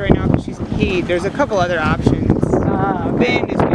right now because she's in heat. There's a couple other options. Ah, uh, ben is